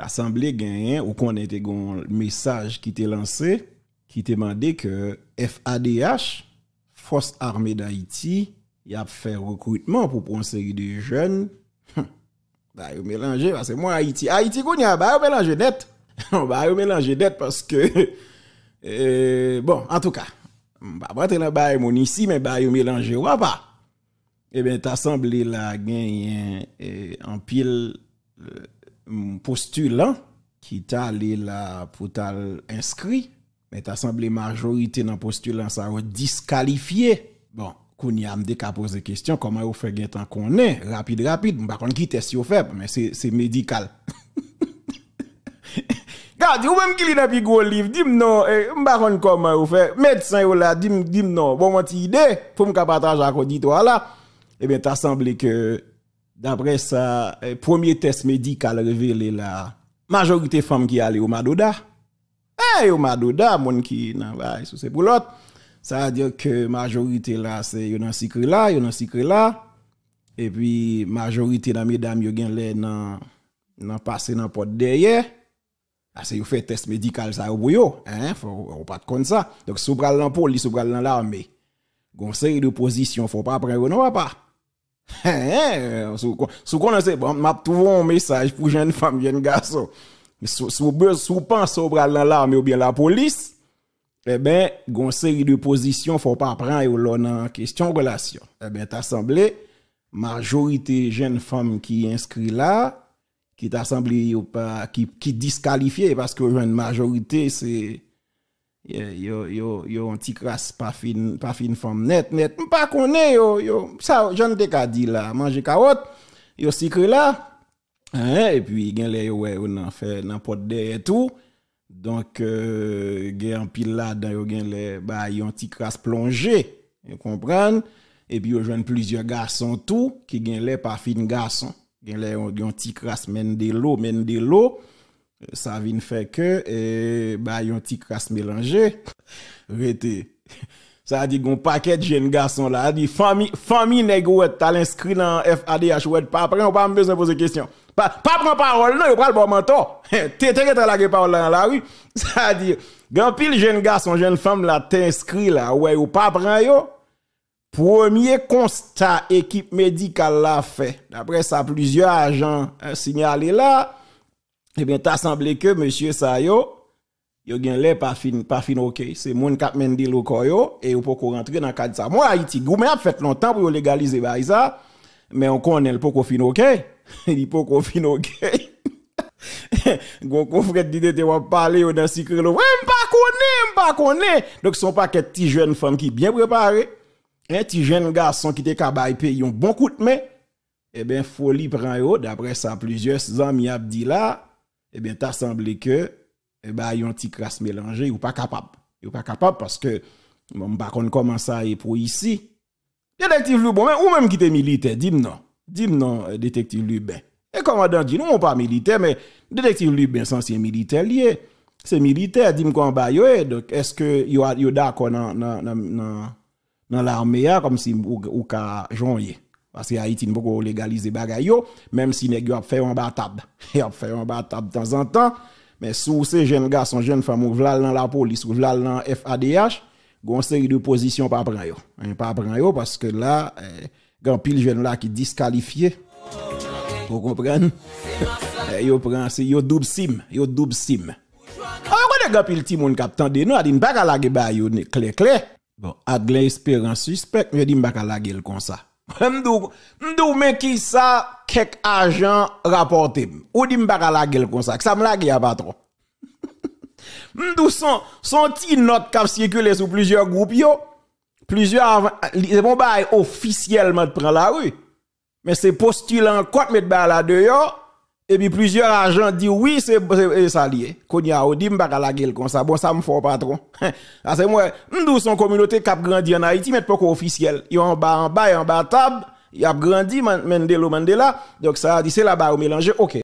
l'Assemblée gagne ou qu'on était un message qui était lancé qui demandait que FADH, Force armée d'Haïti, y a fait recrutement pour prendre une série de jeunes. bah, yo mélanger parce que moi Haïti, Haïti qu'on y a bah mélanger net. bah yo mélanger net parce que euh, bon, en tout cas, bah rentrer dans bah mon ici mais bah yo mélanger ou pas. Eh bien, t'assemblée là gagne en pile euh, postulant qui t'a allé là pour inscrit mais t'assemblée majorité dans postulant ça disqualifié. Bon, qu'on y a me qu'à poser question comment vous fait temps qu'on est rapide rapide pas contre qui test vous fait mais c'est médical. Gade, ou même qui lit dans gros livre, dis-moi non, eh, m'pa comment vous fait médecin ou là, dis-moi dis non, bon mon idée pour me partager avec auditoire là. Eh bien, t'as semblé que d'après ça, eh, premier test médical révélé la majorité femmes qui allaient au Madoda. Eh, au Madoda, mon qui nan va, c'est pour l'autre. Ça veut dire que majorité là, c'est yon nan secret là, yon nan secret là. Et puis, majorité dans mesdames, yon gen lè nan, nan passé nan porte derrière. Ah, c'est yon fait test médical ça ou yo, hein, faut pas de ça. Donc, sous bral dans police, sous bral dans l'armée. Gon série de position, faut pas prendre non pas. Hein, sous qu'on sait, bon, m'a trouvé un message pour jeune femme, jeune garçon. Sous sous pense au bral dans l'armée ou bien la police, eh ben, gon série de positions, faut pas prendre yo en question relation. Eh ben, t'as semblé, majorité jeune femme qui inscrit là, qui t'a semblé pas, qui, qui disqualifié parce que une majorité, c'est, yo, yo, yo, un petit crasse pas fin, pas fin femme net, net. Pas connaît, yo, yo, ça, j'en ai qu'à dire là, manger carotte, yo secret là, hein, et puis, gen les, ouais, on a fait n'importe de et tout. Donc, euh, gen pile là, dans yo gen les, bah, yon petit crasse plongé, vous comprenez? Et puis, yo joignent plusieurs garçons tout, qui gen les pas fin garçons. Gen les, yon petit crasse men de l'eau, men de l'eau ça vient faire que et bah yon petit crasse mélangé rete. Ça dit gon paquet de jeunes garçons là dit famille famille nègre t'as l'inscrit dans FADH ouais pas après on pas besoin poser question. Pas pas prendre parole non yo pral bon menton t'es t'es la parole dans la rue. Ça dit grand pile jeune garçon jeune femme là t'inscrit là ouais ou pas prendre yo. Premier constat équipe médicale l'a fait. D'après ça, plusieurs agents hein, signalé là eh bien, t'as semblé que monsieur Sayo, yo gen lè pas fin, pas fin ok. C'est moun kap men di lo yo, et ou poko rentrer dans cadre ça. Moi, Haïti, goumen a fait longtemps pour légaliser ba ça, mais on connaît le poko fin ok. Il poko fin ok. Gon confrère dit te wap parler dans secret. Ouais, m'pa connaît, m'pa connaît. Donc son paquet petit jeune femme qui bien préparé. Un petit jeune garçon qui te kabay paye un bon coup de main. Eh bien, folie prend yo, d'après ça, plusieurs amis a dit là, eh bien, t'as semblé que, eh ben, yon petit crasse mélangé, ou pas capable. Ou pas capable parce que, bon, pas comment ça est pour ici. Détective Lubin, ou même qui était militaire, dis-moi non. Dis-moi euh, détective Lubin. Et commandant dit, non, pas militaire, mais détective Lubin, c'est militaire lié. C'est militaire, dis-moi quoi, yo, donc, est-ce que yo, yo d'accord dans, l'armée, comme si, ou, ou ka. Parce que Haïti peut pas légaliser bagay yo, même si nèg a fait un batab. Il a fait de temps en temps, mais sous ces jeunes garçons, jeunes femmes ou vlal dans la police ou vlal dans FADH, gon série de positions pas prend yo. Hein, pas prend yo parce que là eh, grand pile jeune là qui disqualifié. Vous comprenez? Eh, Yo prend c'est yo double sim, yo double sim. Ah, on grand pile ti moun k'ap tande nous a dit pas ka lage ba yo clair clair. Bon, Adlin Espérance suspect, me dit pas ka lage comme ça. Mdou, mdou men ki sa kek ajan raporte m. Ou di m baka la gel kon sa, ki sa m la gel a patron. mdou son, son ti not kap sikule sou plizye group yo. Plizye avan, se bon ba e ofisyelman pren la rue. Men se postulan kot met ba la deyo, Et puis plusieurs agents disent oui, c'est ça lié. Konya ou dit m'baka la gueule comme ça. Bon, ça me faut pas trop. Ah, c'est moi, nous son communauté qui a grandi en Haïti, mais pas officiel. Ils en bas, en bas, en bas table. Il a grandi, Mandela, Mandela. Donc ça a dit c'est là-bas au mélanger. OK.